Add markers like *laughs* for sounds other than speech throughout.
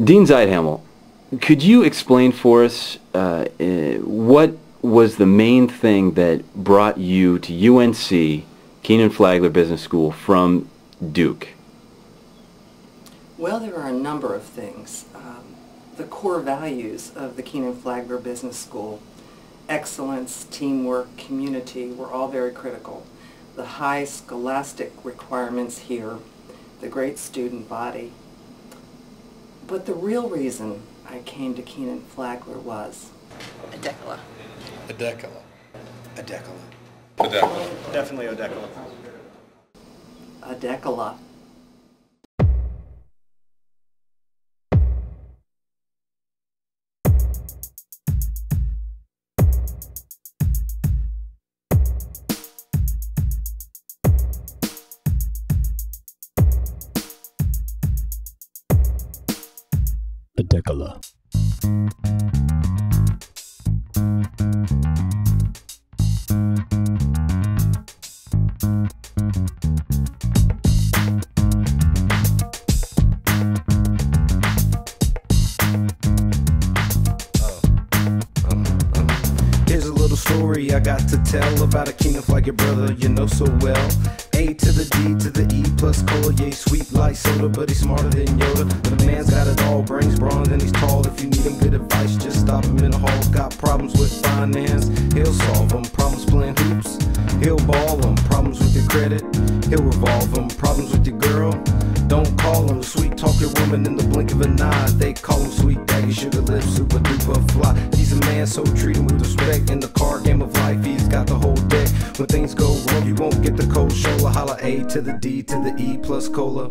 Dean Zeidhamel, could you explain for us uh, uh, what was the main thing that brought you to UNC, Kenan Flagler Business School, from Duke? Well, there are a number of things. Um, the core values of the Kenan Flagler Business School, excellence, teamwork, community, were all very critical. The high scholastic requirements here, the great student body. But the real reason I came to Kenan Flagler was Adekola. Adekola. Adekola. Adekola. Definitely Odekola. Adekola. Adekola. Here's a little story I got to tell about a kingdom like your brother you know so well. A to the D to the E plus cola, sweet like soda, but he's smarter than Yoda. Got it all, brains bronze and he's tall. If you need him good advice, just stop him in the hall. Got problems with finance, he'll solve them. Problems playing hoops, he'll ball them. Problems with your credit, he'll revolve them. Problems with your girl, don't call him. sweet talking woman in the blink of an eye. They call him sweet daddy, sugar lips, super duper fly. He's a man, so treat him with respect. In the card game of life, he's got the whole deck. When things go wrong, you won't get the cold shoulder. Holla A to the D to the E plus cola.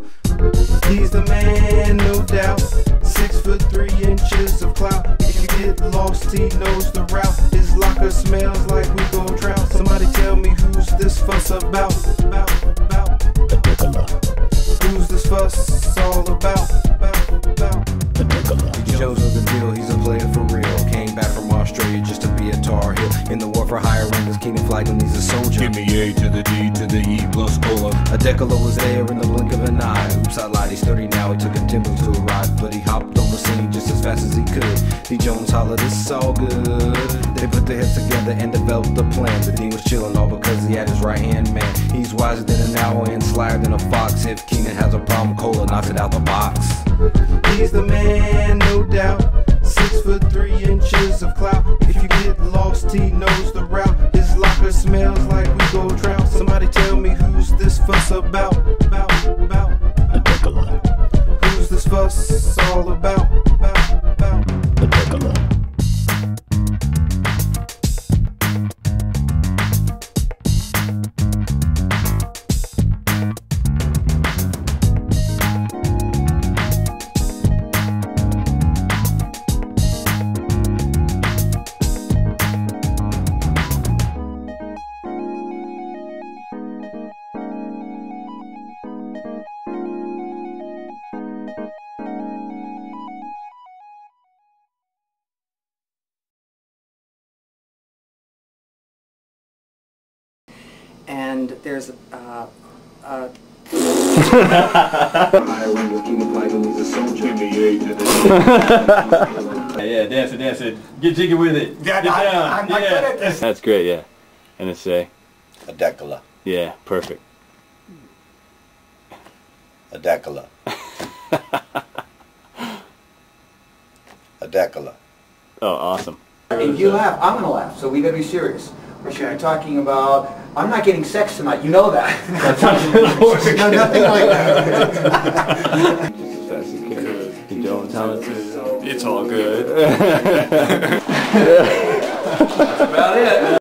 He's the man, no doubt. Six foot three inches of clout. If you get lost, he knows the route. His locker smells like we go drought. Somebody tell me who's this fuss about. In the war for higher rank, as Kenan Flagman, he's a soldier. Give me A to the D to the E plus cola. A Decalo was there in the blink of an eye. Oops, I lied, he's 30 now, he took a timber to arrive. But he hopped on the scene just as fast as he could. D. Jones hollered, it's all good. They put their heads together and developed a plan. The Dean was chillin' all because he had his right hand man. He's wiser than an owl and slyer than a fox. If Kenan has a problem, Cola knocks it out the box. He's the man, no doubt. Six foot three inches of clout. If you get lost, he knows the route. His locker smells like we go trout. Somebody tell me who's this fuss about? About, about. Who's this fuss all about? About, about. Me A to the D. Yeah, dance it, dance it. Get jiggy with it. Yeah, Get down. I'm not yeah. good at this. That's great, yeah. NSA. Adekola. Yeah, perfect. Adekola. Adekola. Oh, awesome. If you laugh, I'm gonna laugh, so we gotta be serious. We should be talking about, I'm not getting sex tonight, you know that. *laughs* *laughs* No, nothing like that. That's okay. You don't tell it. It's all good. *laughs* That's about it.